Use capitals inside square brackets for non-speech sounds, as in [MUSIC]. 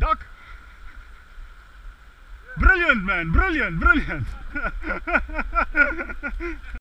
Duck. Brilliant, man. Brilliant, brilliant. [LAUGHS]